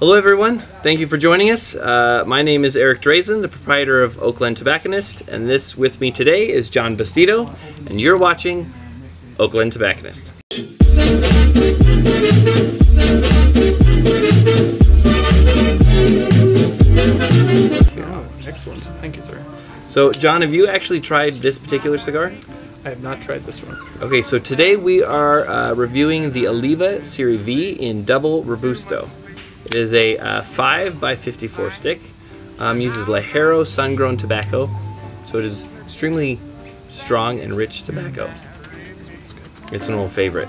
Hello, everyone. Thank you for joining us. Uh, my name is Eric Drazin, the proprietor of Oak Glen Tobacconist, and this with me today is Jon Bastido, and you're watching Oak Glen Tobacconist. Oh, excellent. Thank you, sir. So, Jon, have you actually tried this particular cigar? I have not tried this one. Okay, so today we are uh, reviewing the Oliva Serie V in Double Robusto. It is a uh, 5 by 54 stick. Um, uses Ligero sun-grown tobacco, so it is extremely strong and rich tobacco. It's an old favorite.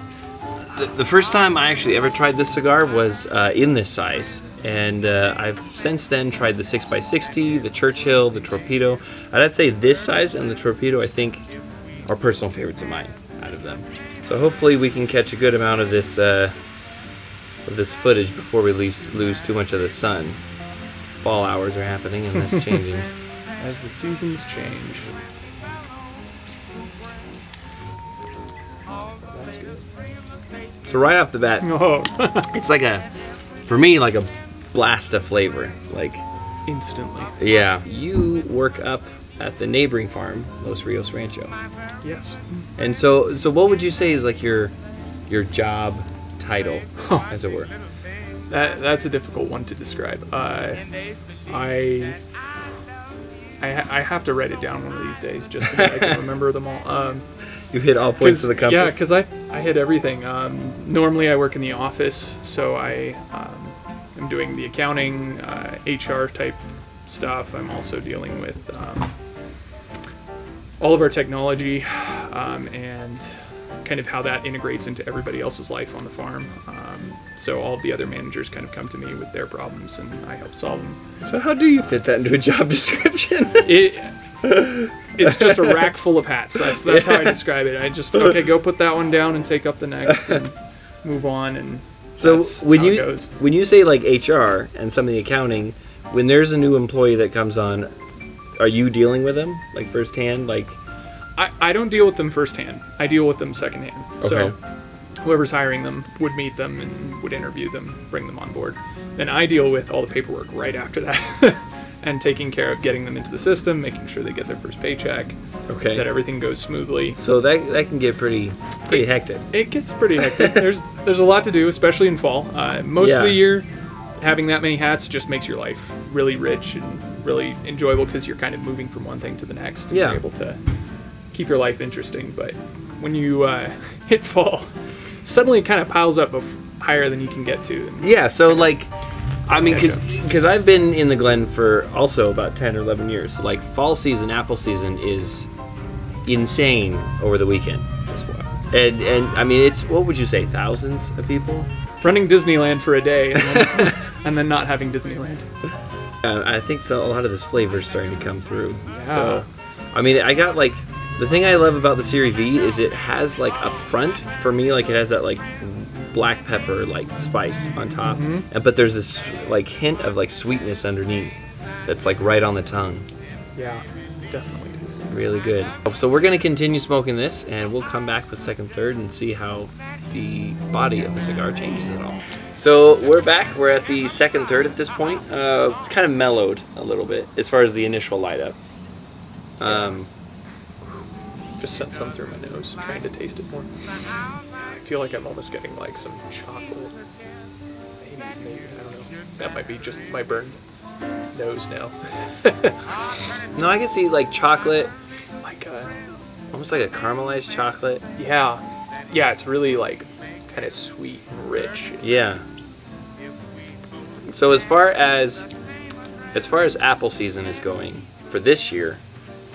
The, the first time I actually ever tried this cigar was uh, in this size, and uh, I've since then tried the 6x60, the Churchill, the Torpedo. I'd say this size and the Torpedo, I think, are personal favorites of mine out of them. So hopefully we can catch a good amount of this uh, of this footage before we lose, lose too much of the sun. Fall hours are happening and that's changing. As the seasons change. That's good. so right off the bat, Oh, it's like a, for me, like a blast of flavor. Like, instantly. yeah, you work up at the neighboring farm, Los Rios Rancho. Yes. And so, so what would you say is like your your job title, as it were? That that's a difficult one to describe. Uh, I, I I have to write it down one of these days just so I can remember them all. Um, You hit all points of the compass. Yeah, because I, I hit everything. Um, normally, I work in the office, so I um, am doing the accounting, uh, HR type stuff. I'm also dealing with um, all of our technology um, and kind of how that integrates into everybody else's life on the farm. Um, so all the other managers kind of come to me with their problems, and I help solve them. so how do you fit that into a job description? It, it's just a rack full of hats. That's that's how I describe it. I just okay, go put that one down and take up the next and move on. And So when you when you say like HR and some of the accounting, when there's a new employee that comes on, are you dealing with them like firsthand? Like I, I don't deal with them firsthand. I deal with them secondhand. Okay. So whoever's hiring them would meet them and would interview them, bring them on board. Then I deal with all the paperwork right after that. and taking care of getting them into the system, making sure they get their first paycheck, okay, that everything goes smoothly. so that that can get pretty pretty hectic. It gets pretty hectic. there's there's a lot to do, especially in fall. Uh, most of the year, having that many hats just makes your life really rich and really enjoyable because you're kind of moving from one thing to the next. And Yeah. You're able to keep your life interesting. But when you uh, hit fall, suddenly it kind of piles up of higher than you can get to. Yeah, so like, I mean, because I've been in the Glen for also about ten or eleven years. Like fall season, apple season is insane over the weekend, just what? and and I mean it's what would you say thousands of people? Running Disneyland for a day and then, and then not having Disneyland. Uh, I think so. A lot of this flavor is starting to come through. Yeah. So, I mean, I got like the thing I love about the Serie V is it has like up front for me, like it has that like black pepper like spice on top, and but there's this like hint of like sweetness underneath that's like right on the tongue. Yeah, definitely. Really good. So we're gonna continue smoking this, and we'll come back with second, third, and see how the body of the cigar changes at all. So we're back. We're at the second, third at this point. Uh, it's kind of mellowed a little bit as far as the initial light up. Um, Just sent some through my nose, trying to taste it more. I feel like I'm almost getting like some chocolate. Maybe, maybe I don't know. That might be just my burned nose now. no, I can see like chocolate, like, uh, almost like a caramelized chocolate. yeah, yeah, it's really like kind of sweet and rich. Yeah. So as far as as far as apple season is going for this year,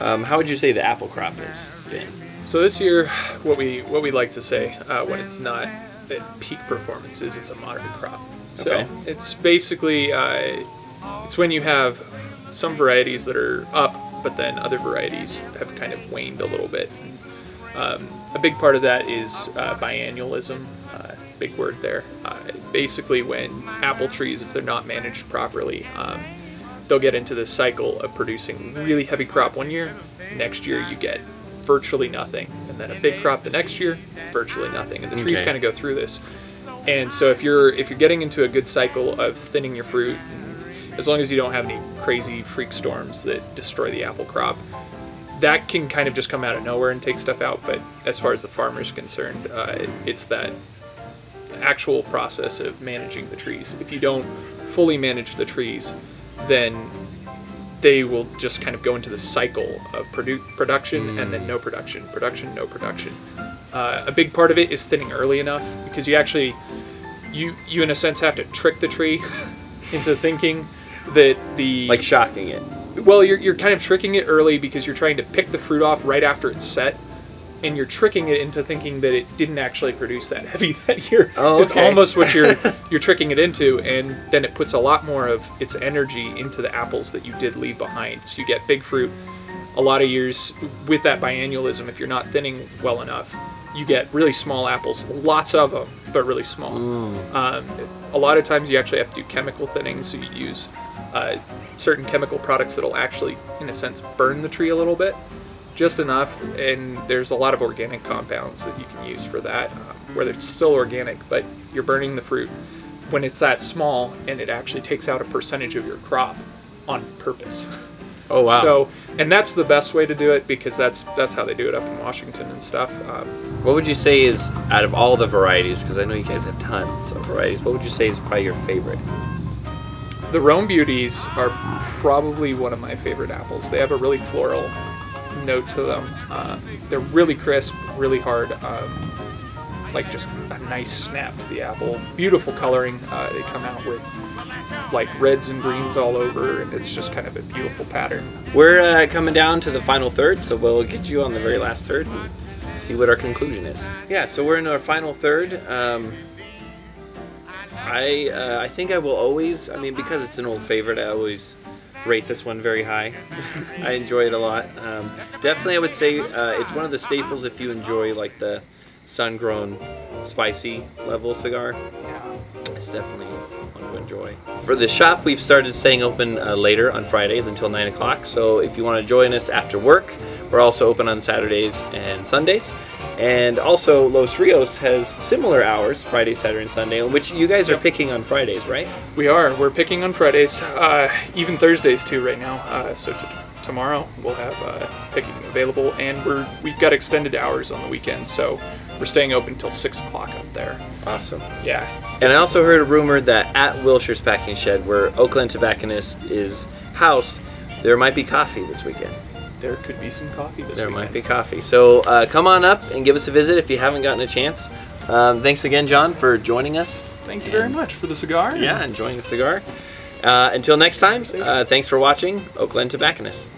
um, how would you say the apple crop has been? So this year, what we what we like to say uh, when it's not at peak performance is it's a moderate crop. So Okay. it's basically uh, it's when you have some varieties that are up, but then other varieties have kind of waned a little bit. Um, a big part of that is uh, biannualism. Uh, big word there. Uh, basically, when apple trees, if they're not managed properly, um, they'll get into this cycle of producing really heavy crop one year. Next year, you get virtually nothing, and then a big crop the next year, virtually nothing, and the trees Okay. kind of go through this. And so if you're if you're getting into a good cycle of thinning your fruit, as long as you don't have any crazy freak storms that destroy the apple crop, that can kind of just come out of nowhere and take stuff out. But as far as the farmer's concerned, uh, it's that actual process of managing the trees. If you don't fully manage the trees, then they will just kind of go into the cycle of produ- production and then no production, production, no production. Uh, a big part of it is thinning early enough because you actually, you you in a sense have to trick the tree into thinking that the Like shocking it. well, you're, you're kind of tricking it early because you're trying to pick the fruit off right after it's set, and you're tricking it into thinking that it didn't actually produce that heavy that year. Oh, It's almost what you're you're tricking it into, and then it puts a lot more of its energy into the apples that you did leave behind. So you get big fruit. A lot of years with that biennialism, if you're not thinning well enough, you get really small apples, lots of them, but really small. Um, a lot of times you actually have to do chemical thinning, so you use uh, certain chemical products that'll actually, in a sense, burn the tree a little bit, just enough. And there's a lot of organic compounds that you can use for that, um, where it's still organic, but you're burning the fruit when it's that small, and it actually takes out a percentage of your crop on purpose. Oh wow. So, and that's the best way to do it because that's that's how they do it up in Washington and stuff. Um, what would you say is out of all the varieties? Because I know you guys have tons of varieties. What would you say is probably your favorite? The Rome Beauties are probably one of my favorite apples. They have a really floral note to them. Uh, they're really crisp, really hard, um, like just a nice snap to the apple. Beautiful coloring. Uh, they come out with like reds and greens all over, and it's just kind of a beautiful pattern. We're uh, coming down to the final third, so we'll get you on the very last third and see what our conclusion is. Yeah, so we're in our final third. Um, I uh, I think I will always. I mean, because it's an old favorite, I always rate this one very high. I enjoy it a lot. Um, definitely, I would say uh, it's one of the staples if you enjoy like the sun-grown spicy level cigar. It's definitely one to enjoy. For the shop, we've started staying open uh, later on Fridays until 9 o'clock. So if you want to join us after work, we're also open on Saturdays and Sundays. And also, Los Rios has similar hours, Friday, Saturday, and Sunday, which you guys are picking on Fridays, right? We are. We're picking on Fridays, uh, even Thursdays too right now. Uh, so tomorrow we'll have uh, picking available, and we're we've got extended hours on the weekends, so we're staying open until six o'clock up there. Awesome. Yeah, And I also heard a rumor that at Wilshire's Packing Shed, where Oak Glen Tobacconist is housed, there might be coffee this weekend there could be some coffee this There weekend. might be coffee. So uh, come on up and give us a visit if you haven't gotten a chance. Um, thanks again, Jon, for joining us. Thank you and, very much for the cigar. Yeah, enjoying the cigar. Uh, until next time, uh, thanks for watching Oak Glen Tobacconist.